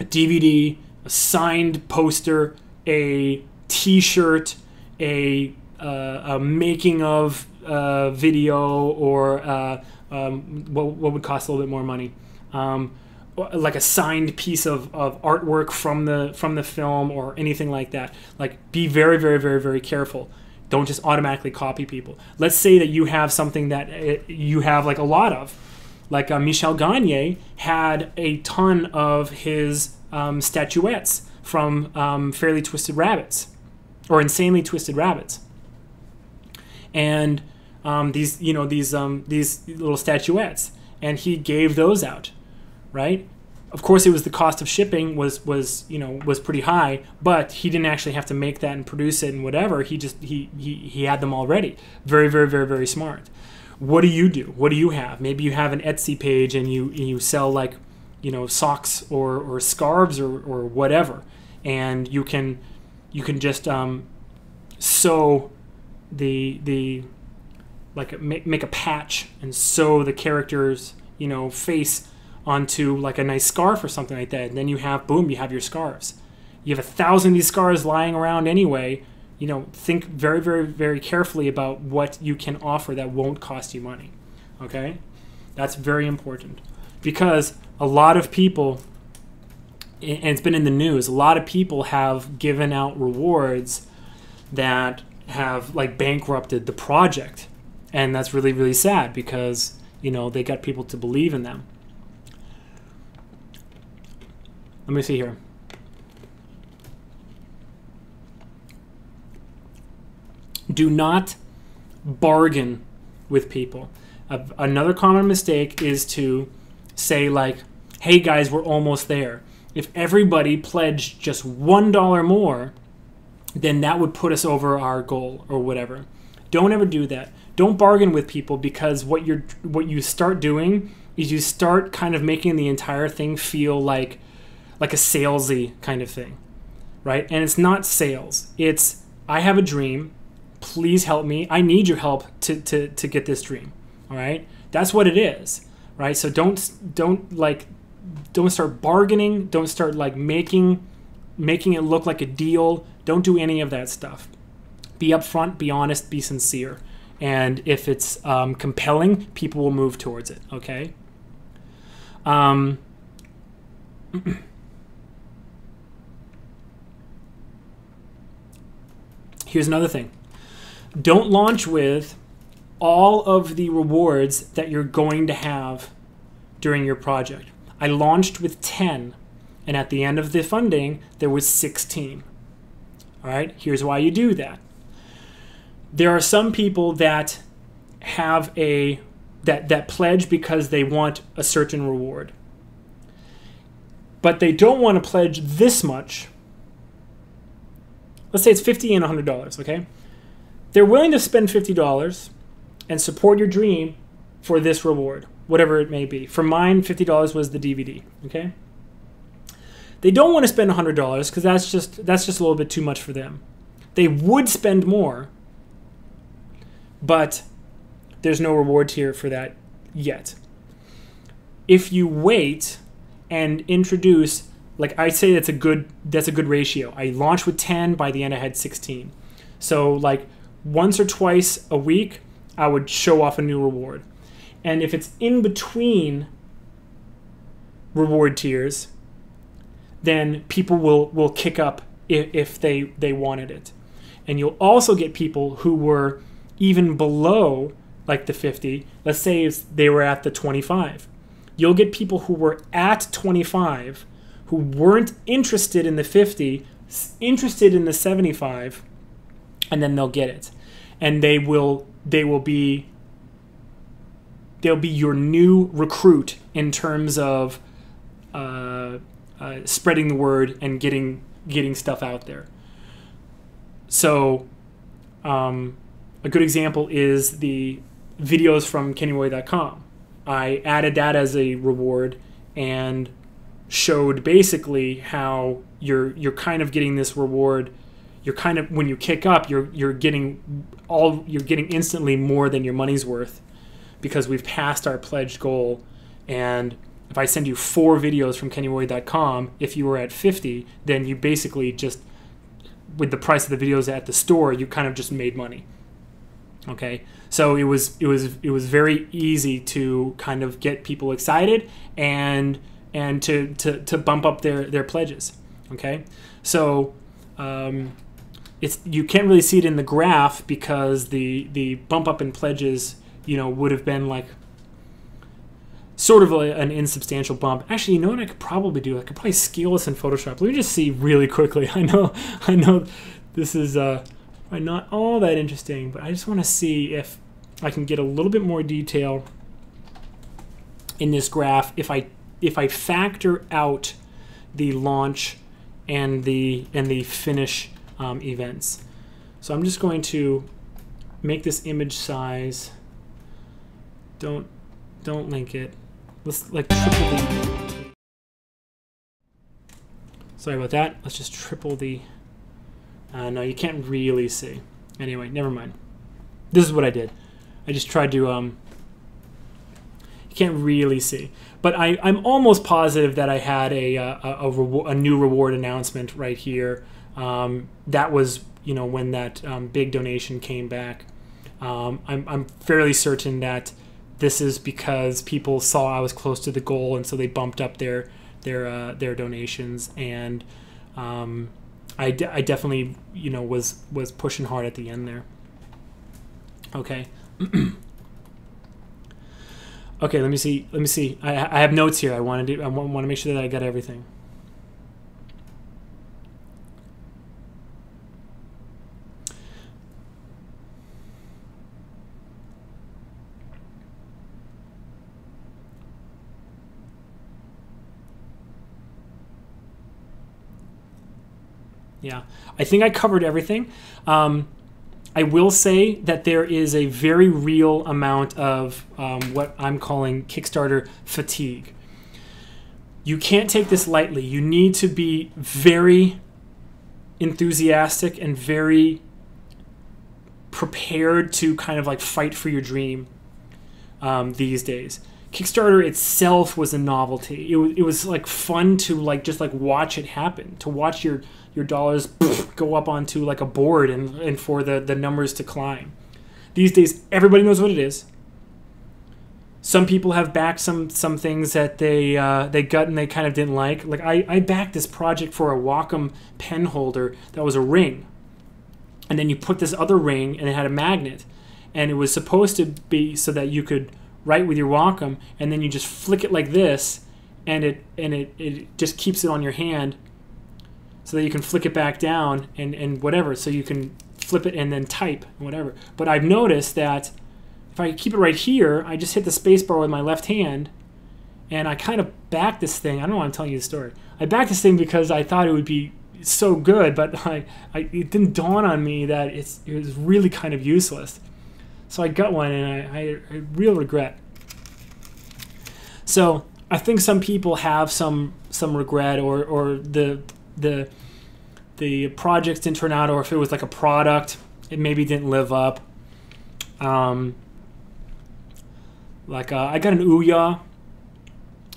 a DVD, a signed poster, a t shirt, a, uh, a making of uh, video or uh, um, what, what would cost a little bit more money. Um, like a signed piece of, of artwork from the from the film or anything like that. Like be very very very very careful. Don't just automatically copy people. Let's say that you have something that uh, you have like a lot of. Like uh, Michel Gagne had a ton of his um, statuettes from um, Fairly Twisted Rabbits or Insanely Twisted Rabbits. And um, these, you know, these um, these little statuettes, and he gave those out, right? Of course, it was the cost of shipping was was you know was pretty high, but he didn't actually have to make that and produce it and whatever. He just he he, he had them already. Very very very very smart. What do you do? What do you have? Maybe you have an Etsy page and you you sell like you know socks or or scarves or or whatever, and you can you can just um, sew the the like make, make a patch and sew the character's you know face onto like a nice scarf or something like that and then you have boom you have your scarves. You have a thousand of these scarves lying around anyway. You know think very very very carefully about what you can offer that won't cost you money okay? That's very important. Because a lot of people and it's been in the news a lot of people have given out rewards that have like bankrupted the project. And that's really really sad because you know they got people to believe in them let me see here. Do not bargain with people. Another common mistake is to say like hey guys we're almost there. If everybody pledged just one dollar more then that would put us over our goal or whatever. Don't ever do that. Don't bargain with people because what you're what you start doing is you start kind of making the entire thing feel like like a salesy kind of thing right? And it's not sales. It's i have a dream. Please help me. I need your help to to, to get this dream all right? That's what it is right? So don't don't like don't start bargaining. Don't start like making making it look like a deal. Don't do any of that stuff. Be upfront be honest be sincere. And if it's um, compelling, people will move towards it. Okay. Um, here's another thing. Don't launch with all of the rewards that you're going to have during your project. I launched with 10, and at the end of the funding, there was 16. All right, here's why you do that. There are some people that have a that that pledge because they want a certain reward. But they don't want to pledge this much. Let's say it's 50 and $100, okay? They're willing to spend $50 and support your dream for this reward, whatever it may be. For mine, $50 was the DVD, okay? They don't want to spend $100 because that's just that's just a little bit too much for them. They would spend more, but there's no reward tier for that yet. If you wait and introduce like I say that's a good that's a good ratio. I launched with 10, by the end I had 16. So like once or twice a week I would show off a new reward. And if it's in between reward tiers, then people will will kick up if, if they they wanted it. And you'll also get people who were even below like the 50. Let's say they were at the 25. You'll get people who were at 25 who weren't interested in the 50, interested in the 75, and then they'll get it. And they will they will be they'll be your new recruit in terms of uh, uh, spreading the word and getting getting stuff out there. So, um, a good example is the videos from KennyRoy.com. I added that as a reward and showed basically how you're you're kind of getting this reward. You're kind of when you kick up, you're you're getting all you're getting instantly more than your money's worth because we've passed our pledged goal. And if I send you four videos from KennyRoy.com, if you were at 50, then you basically just with the price of the videos at the store, you kind of just made money. Okay, so it was it was it was very easy to kind of get people excited and and to to, to bump up their their pledges. Okay, so um, it's you can't really see it in the graph because the the bump up in pledges you know would have been like sort of a, an insubstantial bump. Actually, you know what I could probably do? I could probably scale this in Photoshop. Let me just see really quickly. I know I know this is uh not all that interesting, but I just want to see if I can get a little bit more detail in this graph if I if I factor out the launch and the and the finish um, events. So I'm just going to make this image size. Don't don't link it. Let's like triple the. Sorry about that. Let's just triple the uh, no, you can't really see. Anyway, never mind. This is what I did. I just tried to, um, you can't really see. But I, I'm almost positive that I had a, uh, a, a, a new reward announcement right here. Um, that was, you know, when that um, big donation came back. Um, I'm, I'm fairly certain that this is because people saw I was close to the goal, and so they bumped up their their uh, their donations and um, I, de- I definitely you know was was pushing hard at the end there. Okay. okay, let me see. Let me see. I, I have notes here. I wanted to. I want, want to make sure that I got everything. Yeah, I think I covered everything. Um, I will say that there is a very real amount of um, what I'm calling Kickstarter fatigue. You can't take this lightly. You need to be very enthusiastic and very prepared to kind of like fight for your dream um, these days. Kickstarter itself was a novelty. It was, it was like fun to like just like watch it happen, to watch your your dollars go up onto like a board and, and for the, the numbers to climb. These days, everybody knows what it is. Some people have backed some some things that they uh, they got and they kind of didn't like. Like I, I backed this project for a Wacom pen holder that was a ring, and then you put this other ring and it had a magnet, and it was supposed to be so that you could write with your Wacom, and then you just flick it like this, and it and it, it just keeps it on your hand, so that you can flick it back down and and whatever, so you can flip it and then type whatever. But I've noticed that if I keep it right here, I just hit the spacebar with my left hand, and I kind of back this thing. I don't know why I'm telling you the story. I backed this thing because I thought it would be so good, but I, I it didn't dawn on me that it's it was really kind of useless. So I got one, and I, I, I real regret. So I think some people have some some regret, or or the the the projects didn't turn out, or if it was like a product, it maybe didn't live up. Um, like uh, I got an Ouya,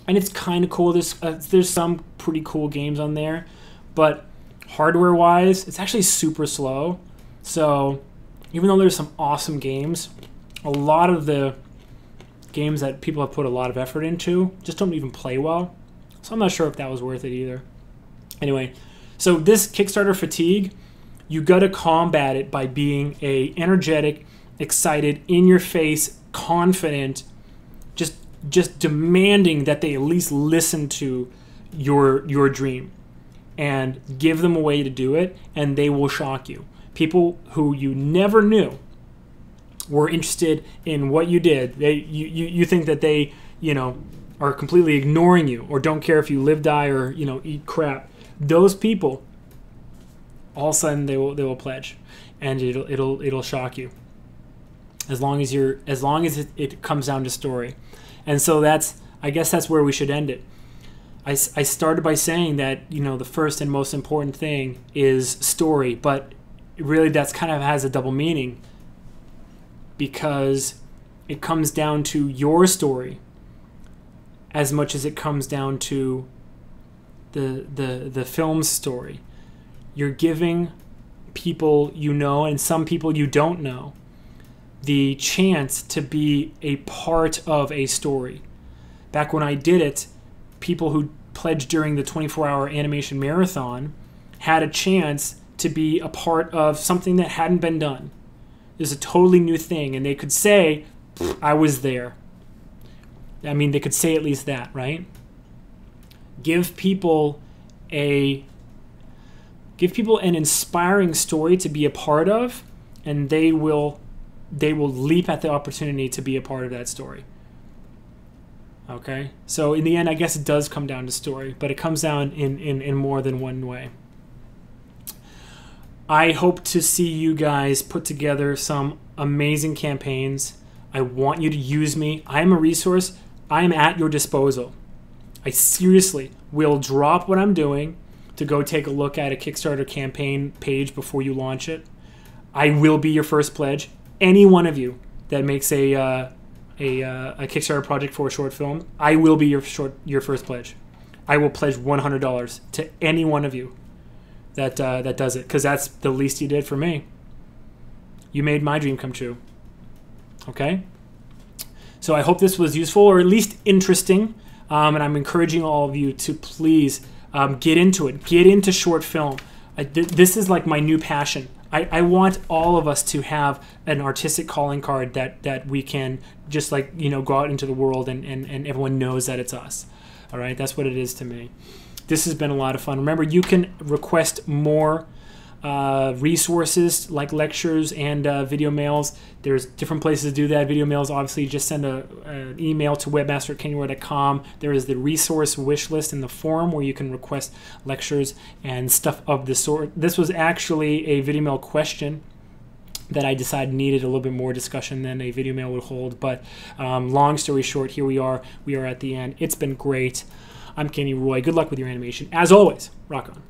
and it's kind of cool. There's uh, there's some pretty cool games on there, but hardware wise, it's actually super slow. So even though there's some awesome games, a lot of the games that people have put a lot of effort into just don't even play well. So I'm not sure if that was worth it either. Anyway, so this Kickstarter fatigue, you got to combat it by being a energetic, excited, in your face, confident, just just demanding that they at least listen to your your dream and give them a way to do it and they will shock you. People who you never knew were interested in what you did. They you, you, you think that they, you know, are completely ignoring you or don't care if you live, die, or, you know, eat crap. Those people all of a sudden they will they will pledge. And it'll it'll it'll shock you. As long as you're as long as it, it comes down to story. And so that's I guess that's where we should end it. I, I started by saying that you know the first and most important thing is story, but really that's kind of has a double meaning because it comes down to your story as much as it comes down to the the the film's story. You're giving people you know and some people you don't know the chance to be a part of a story. Back when I did it, people who pledged during the 24 hour animation marathon had a chance to be a part of something that hadn't been done It was a totally new thing, and they could say, I was there. I mean, they could say at least that, right? Give people a give people an inspiring story to be a part of and they will they will leap at the opportunity to be a part of that story okay so in the end i guess it does come down to story but it comes down in in, in more than one way I hope to see you guys put together some amazing campaigns. I want you to use me. I am a resource. I am at your disposal. I seriously will drop what I'm doing to go take a look at a Kickstarter campaign page before you launch it. I will be your first pledge. Any one of you that makes a uh, a, uh, a Kickstarter project for a short film, I will be your short your first pledge. I will pledge $100 to any one of you that uh, that does it because that's the least you did for me. You made my dream come true. Okay. So I hope this was useful or at least interesting, um, and I'm encouraging all of you to please um, get into it. Get into short film. I, th- this is like my new passion. I, I want all of us to have an artistic calling card that, that we can just like you know go out into the world and, and, and everyone knows that it's us. All right, that's what it is to me. This has been a lot of fun. Remember, you can request more uh, resources like lectures and uh, video mails. There's different places to do that. Video mails, obviously, just send a, an email to webmaster at There is the resource wish list in the forum where you can request lectures and stuff of the sort. This was actually a video mail question that I decided needed a little bit more discussion than a video mail would hold. But um, long story short, here we are. We are at the end. It's been great. I'm Kenny Roy. Good luck with your animation. As always, rock on.